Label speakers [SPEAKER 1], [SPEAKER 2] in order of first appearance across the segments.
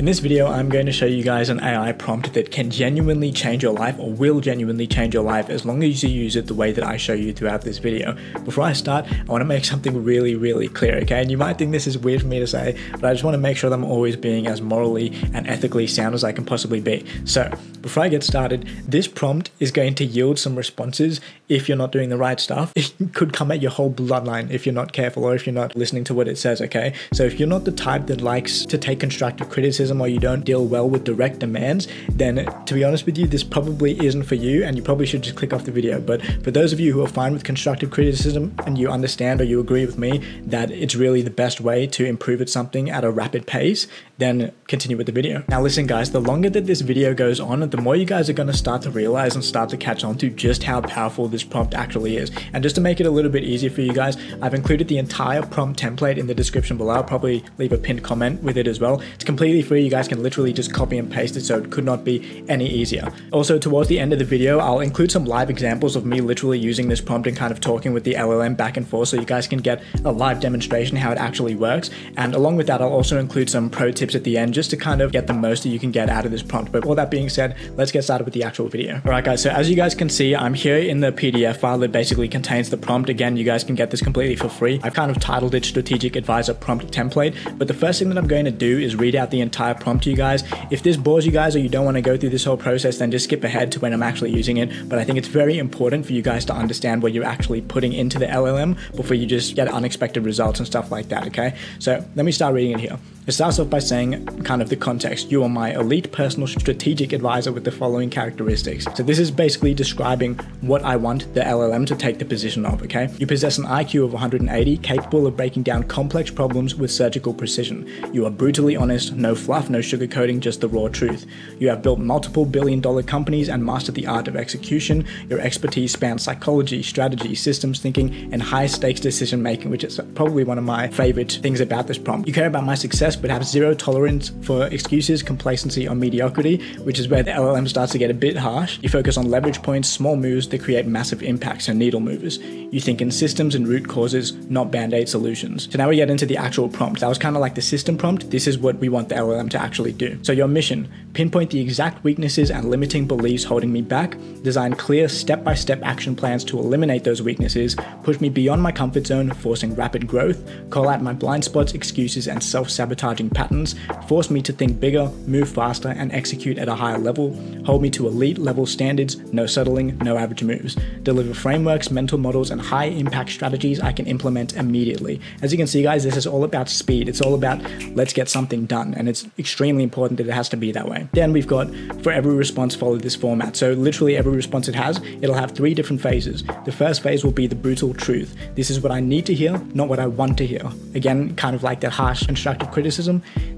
[SPEAKER 1] In this video, I'm going to show you guys an AI prompt that can genuinely change your life or will genuinely change your life as long as you use it the way that I show you throughout this video. Before I start, I want to make something really, really clear, okay? And you might think this is weird for me to say, but I just want to make sure that I'm always being as morally and ethically sound as I can possibly be. So, before I get started, this prompt is going to yield some responses if you're not doing the right stuff. It could come at your whole bloodline if you're not careful or if you're not listening to what it says, okay? So if you're not the type that likes to take constructive criticism or you don't deal well with direct demands, then to be honest with you, this probably isn't for you and you probably should just click off the video. But for those of you who are fine with constructive criticism and you understand or you agree with me that it's really the best way to improve at something at a rapid pace, then continue with the video. Now listen guys, the longer that this video goes on, the more you guys are going to start to realize and start to catch on to just how powerful this prompt actually is. And just to make it a little bit easier for you guys, I've included the entire prompt template in the description below. I'll probably leave a pinned comment with it as well. It's completely free. You guys can literally just copy and paste it, so it could not be any easier. Also, towards the end of the video, I'll include some live examples of me literally using this prompt and kind of talking with the LLM back and forth so you guys can get a live demonstration how it actually works. And along with that, I'll also include some pro tips at the end just to kind of get the most that you can get out of this prompt. But all that being said, let's get started with the actual video. All right, guys, so as you guys can see, I'm here in the PDF file that basically contains the prompt. Again, you guys can get this completely for free. I've kind of titled it Strategic Advisor Prompt Template, but the first thing that I'm going to do is read out the entire prompt to you guys. If this bores you guys or you don't want to go through this whole process, then just skip ahead to when I'm actually using it. But I think it's very important for you guys to understand what you're actually putting into the LLM before you just get unexpected results and stuff like that, okay? So let me start reading it here. It starts off by saying kind of the context. You are my elite personal strategic advisor with the following characteristics. So this is basically describing what I want the LLM to take the position of, okay? You possess an IQ of 180, capable of breaking down complex problems with surgical precision. You are brutally honest, no fluff, no sugarcoating, just the raw truth. You have built multiple billion dollar companies and mastered the art of execution. Your expertise spans psychology, strategy, systems thinking, and high stakes decision making, which is probably one of my favorite things about this prompt. You care about my success but have zero tolerance for excuses, complacency, or mediocrity, which is where the LLM starts to get a bit harsh. You focus on leverage points, small moves that create massive impacts, and needle movers. You think in systems and root causes, not band aid solutions. So now we get into the actual prompt. That was kind of like the system prompt. This is what we want the LLM to actually do. So your mission pinpoint the exact weaknesses and limiting beliefs holding me back, design clear step by step action plans to eliminate those weaknesses, push me beyond my comfort zone, forcing rapid growth, call out my blind spots, excuses, and self sabotaging patterns, force me to think bigger, move faster, and execute at a higher level, hold me to elite level standards, no settling, no average moves, deliver frameworks, mental models, and high impact strategies I can implement immediately. As you can see, guys, this is all about speed. It's all about let's get something done, and it's extremely important that it has to be that way. Then we've got for every response follow this format. So literally every response it has, it'll have three different phases. The first phase will be the brutal truth. This is what I need to hear, not what I want to hear. Again, kind of like that harsh constructive criticism.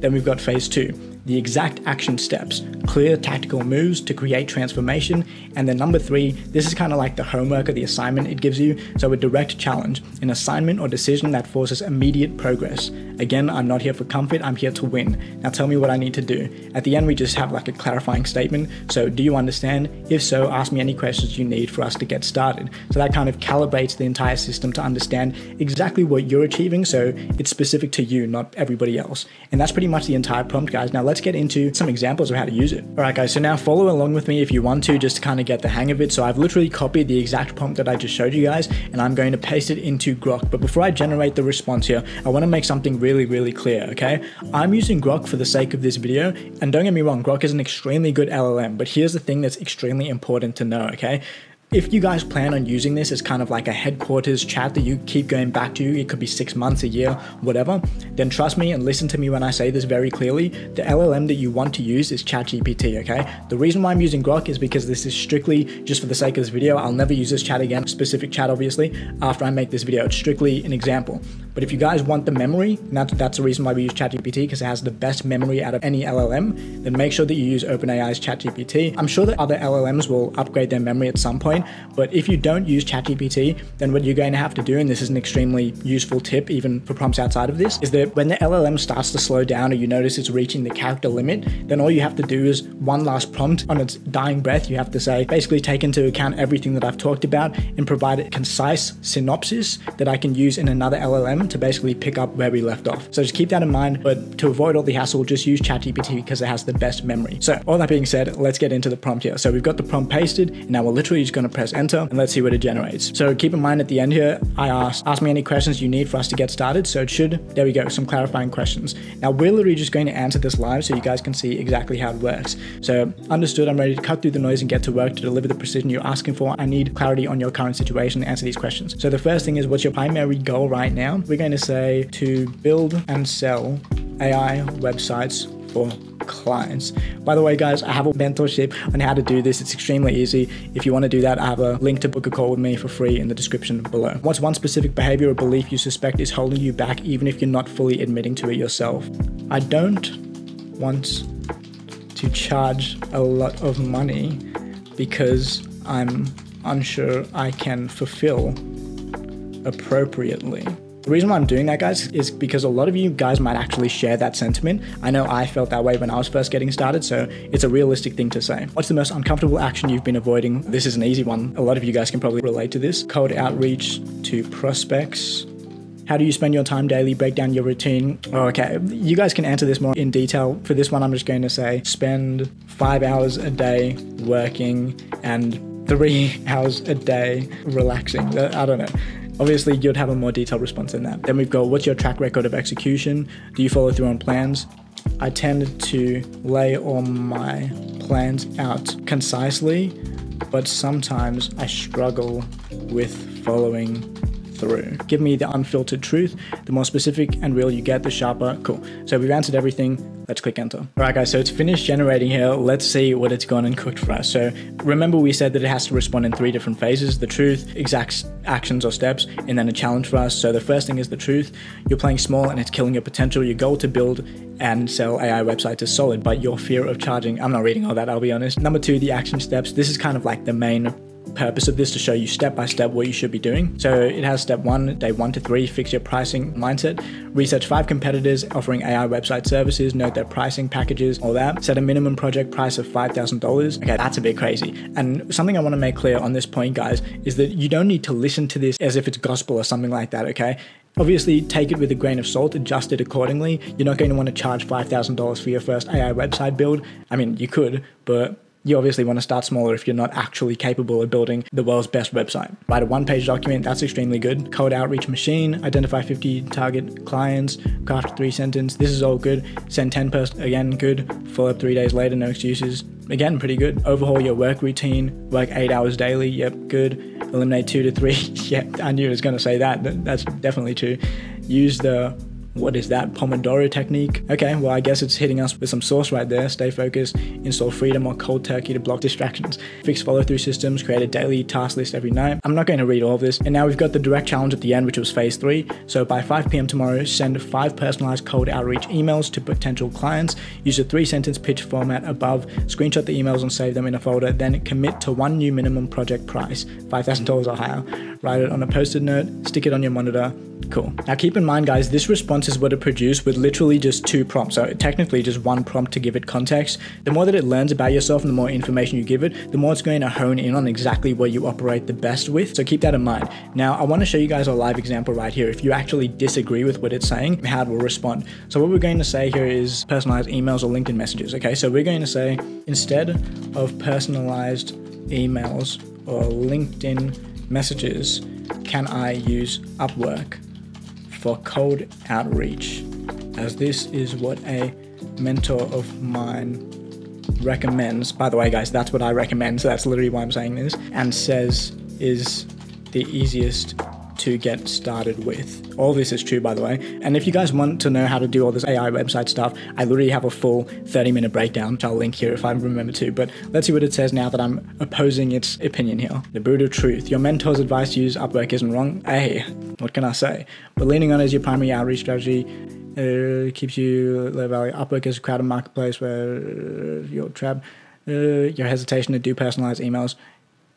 [SPEAKER 1] Then we've got phase two, the exact action steps, clear tactical moves to create transformation. And then number three, this is kind of like the homework or the assignment it gives you. So a direct challenge, an assignment or decision that forces immediate progress. Again, I'm not here for comfort, I'm here to win. Now tell me what I need to do. At the end, we just have like a clarifying statement. So do you understand? If so, ask me any questions you need for us to get started. So that kind of calibrates the entire system to understand exactly what you're achieving. So it's specific to you, not everybody else. And that's pretty much the entire prompt, guys. Now let's get into some examples of how to use it. All right, guys, so now follow along with me if you want to, just to kind of get the hang of it. So I've literally copied the exact prompt that I just showed you guys, and I'm going to paste it into Grok. But before I generate the response here, I want to make something really, really clear, okay? I'm using Grok for the sake of this video, and don't get me wrong, Grok is an extremely good LLM, but here's the thing that's extremely important to know, okay? If you guys plan on using this as kind of like a headquarters chat that you keep going back to, it could be six months, a year, whatever, then trust me and listen to me when I say this very clearly. The LLM that you want to use is ChatGPT, okay? The reason why I'm using Grok is because this is strictly just for the sake of this video. I'll never use this chat again, specific chat obviously, after I make this video. It's strictly an example. But if you guys want the memory, that's, that's the reason why we use ChatGPT because it has the best memory out of any LLM, then make sure that you use OpenAI's ChatGPT. I'm sure that other LLMs will upgrade their memory at some point, but if you don't use ChatGPT, then what you're going to have to do, and this is an extremely useful tip even for prompts outside of this, is that when the LLM starts to slow down or you notice it's reaching the character limit, then all you have to do is one last prompt on its dying breath. You have to say, basically take into account everything that I've talked about and provide a concise synopsis that I can use in another LLM to basically pick up where we left off. So just keep that in mind, but to avoid all the hassle, just use ChatGPT because it has the best memory. So all that being said, let's get into the prompt here. So we've got the prompt pasted, and now we're literally just gonna press enter and let's see what it generates. So keep in mind at the end here, I asked, ask me any questions you need for us to get started. So it should, there we go, some clarifying questions. Now we're literally just going to answer this live so you guys can see exactly how it works. So understood, I'm ready to cut through the noise and get to work to deliver the precision you're asking for. I need clarity on your current situation answer these questions. So the first thing is what's your primary goal right now? We're going to say to build and sell AI websites for clients. By the way, guys, I have a mentorship on how to do this. It's extremely easy. If you want to do that, I have a link to book a call with me for free in the description below. What's one specific behavior or belief you suspect is holding you back, even if you're not fully admitting to it yourself? I don't want to charge a lot of money because I'm unsure I can fulfill appropriately. The reason why I'm doing that, guys, is because a lot of you guys might actually share that sentiment. I know I felt that way when I was first getting started, so it's a realistic thing to say. What's the most uncomfortable action you've been avoiding? This is an easy one. A lot of you guys can probably relate to this. Cold outreach to prospects. How do you spend your time daily? Break down your routine. Oh, okay, you guys can answer this more in detail. For this one, I'm just going to say spend five hours a day working and three hours a day relaxing. Uh, I don't know. Obviously, you'd have a more detailed response than that. Then we've got what's your track record of execution? Do you follow through on plans? I tend to lay all my plans out concisely, but sometimes I struggle with following through. Give me the unfiltered truth. The more specific and real you get, the sharper. Cool. So we've answered everything. Let's click enter. All right, guys, so it's finished generating here. Let's see what it's gone and cooked for us. So remember we said that it has to respond in three different phases, the truth, exact actions or steps, and then a challenge for us. So the first thing is the truth. You're playing small and it's killing your potential. Your goal to build and sell AI websites is solid, but your fear of charging, I'm not reading all that, I'll be honest. Number two, the action steps. This is kind of like the main purpose of this to show you step by step what you should be doing. So it has step one, day one to three, fix your pricing mindset, research five competitors offering AI website services, note their pricing packages, all that. Set a minimum project price of $5,000. Okay, that's a bit crazy. And something I want to make clear on this point, guys, is that you don't need to listen to this as if it's gospel or something like that, okay? Obviously, take it with a grain of salt, adjust it accordingly. You're not going to want to charge $5,000 for your first AI website build. I mean, you could, but you obviously want to start smaller if you're not actually capable of building the world's best website. Write a one page document, that's extremely good. Code outreach machine, identify 50 target clients, craft three sentence, this is all good. Send 10 posts, again, good. Follow up three days later, no excuses. Again, pretty good. Overhaul your work routine, work eight hours daily, yep, good. Eliminate two to three, yep, I knew it was going to say that, that's definitely true. Use the what is that? Pomodoro technique? Okay, well, I guess it's hitting us with some sauce right there. Stay focused, install freedom or cold turkey to block distractions, fix follow through systems, create a daily task list every night. I'm not going to read all of this. And now we've got the direct challenge at the end, which was phase three. So by 5 p.m. tomorrow, send five personalized cold outreach emails to potential clients. Use a three sentence pitch format above, screenshot the emails and save them in a folder, then commit to one new minimum project price, $5,000 or higher. Write it on a post it note, stick it on your monitor, Cool. Now keep in mind, guys, this response is what it produced with literally just two prompts. So technically just one prompt to give it context. The more that it learns about yourself and the more information you give it, the more it's going to hone in on exactly what you operate the best with. So keep that in mind. Now I want to show you guys a live example right here. If you actually disagree with what it's saying, how it will respond. So what we're going to say here is personalized emails or LinkedIn messages. Okay, so we're going to say instead of personalized emails or LinkedIn messages, can I use Upwork? For cold outreach, as this is what a mentor of mine recommends. By the way, guys, that's what I recommend, so that's literally why I'm saying this, and says is the easiest to get started with. All this is true, by the way. And if you guys want to know how to do all this AI website stuff, I literally have a full 30 minute breakdown, which I'll link here if I remember to. But let's see what it says now that I'm opposing its opinion here. The brutal truth. Your mentor's advice to use Upwork isn't wrong. Hey, what can I say? But leaning on as your primary outreach strategy uh, keeps you low value. Upwork is a crowded marketplace where uh, your trap, uh, your hesitation to do personalized emails.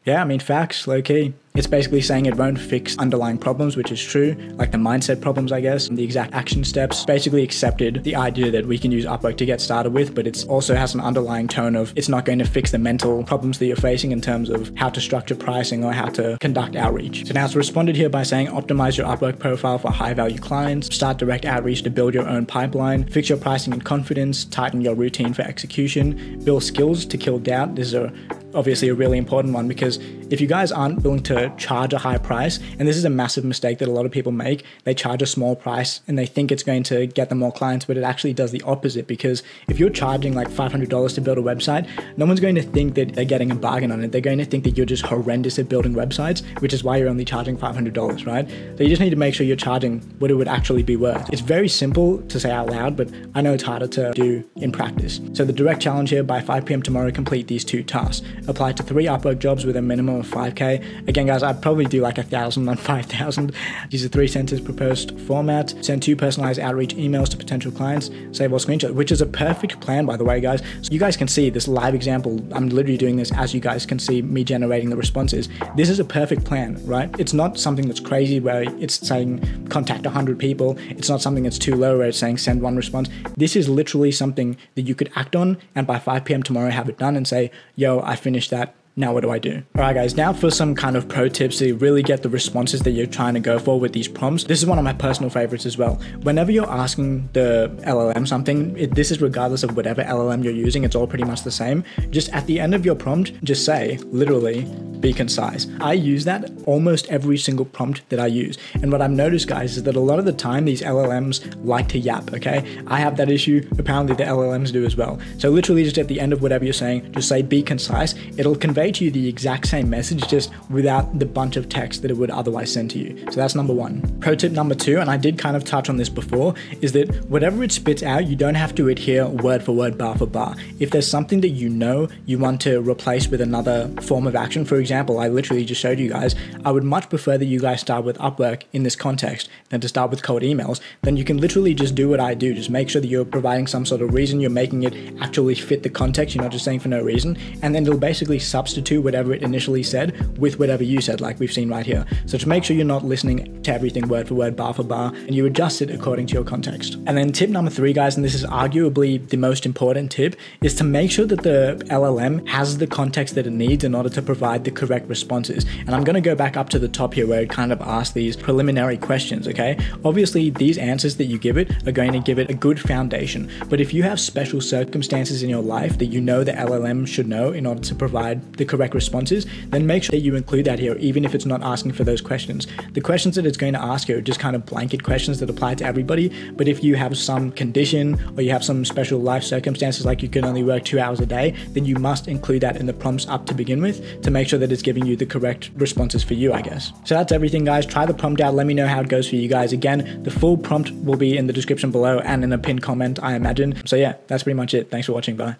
[SPEAKER 1] Yeah, I mean, facts, low key. It's basically saying it won't fix underlying problems, which is true, like the mindset problems, I guess, and the exact action steps. Basically accepted the idea that we can use Upwork to get started with, but it also has an underlying tone of it's not going to fix the mental problems that you're facing in terms of how to structure pricing or how to conduct outreach. So now it's responded here by saying optimize your Upwork profile for high value clients, start direct outreach to build your own pipeline, fix your pricing and confidence, tighten your routine for execution, build skills to kill doubt. This is a obviously a really important one because if you guys aren't willing to charge a high price, and this is a massive mistake that a lot of people make, they charge a small price and they think it's going to get them more clients, but it actually does the opposite because if you're charging like $500 to build a website, no one's going to think that they're getting a bargain on it. They're going to think that you're just horrendous at building websites, which is why you're only charging $500, right? So you just need to make sure you're charging what it would actually be worth. It's very simple to say out loud, but I know it's harder to do in practice. So the direct challenge here by 5 p.m. tomorrow, complete these two tasks. Apply to three Upwork jobs with a minimum of 5k. Again, guys, I'd probably do like a thousand on 5,000. Use a three sentence proposed format. Send two personalized outreach emails to potential clients. Save all screenshots, which is a perfect plan, by the way, guys. So you guys can see this live example. I'm literally doing this as you guys can see me generating the responses. This is a perfect plan, right? It's not something that's crazy where it's saying contact 100 people. It's not something that's too low where it's saying send one response. This is literally something that you could act on and by 5 p.m. tomorrow have it done and say, yo, I finished that now what do I do? All right, guys, now for some kind of pro tips to really get the responses that you're trying to go for with these prompts. This is one of my personal favorites as well. Whenever you're asking the LLM something, it, this is regardless of whatever LLM you're using, it's all pretty much the same. Just at the end of your prompt, just say, literally, be concise. I use that almost every single prompt that I use. And what I've noticed, guys, is that a lot of the time these LLMs like to yap, okay? I have that issue. Apparently the LLMs do as well. So literally just at the end of whatever you're saying, just say be concise. It'll convey convey to you the exact same message just without the bunch of text that it would otherwise send to you. So that's number one. Pro tip number two, and I did kind of touch on this before, is that whatever it spits out, you don't have to adhere word for word, bar for bar. If there's something that you know you want to replace with another form of action, for example, I literally just showed you guys, I would much prefer that you guys start with Upwork in this context than to start with cold emails. Then you can literally just do what I do. Just make sure that you're providing some sort of reason, you're making it actually fit the context, you're not just saying for no reason, and then it'll basically substitute substitute whatever it initially said with whatever you said, like we've seen right here. So to make sure you're not listening to everything word for word, bar for bar, and you adjust it according to your context. And then tip number three, guys, and this is arguably the most important tip, is to make sure that the LLM has the context that it needs in order to provide the correct responses. And I'm going to go back up to the top here where it kind of asks these preliminary questions, okay? Obviously, these answers that you give it are going to give it a good foundation. But if you have special circumstances in your life that you know the LLM should know in order to provide the the correct responses, then make sure that you include that here, even if it's not asking for those questions. The questions that it's going to ask you are just kind of blanket questions that apply to everybody. But if you have some condition or you have some special life circumstances, like you can only work two hours a day, then you must include that in the prompts up to begin with to make sure that it's giving you the correct responses for you, I guess. So that's everything, guys. Try the prompt out. Let me know how it goes for you guys. Again, the full prompt will be in the description below and in a pinned comment, I imagine. So yeah, that's pretty much it. Thanks for watching. Bye.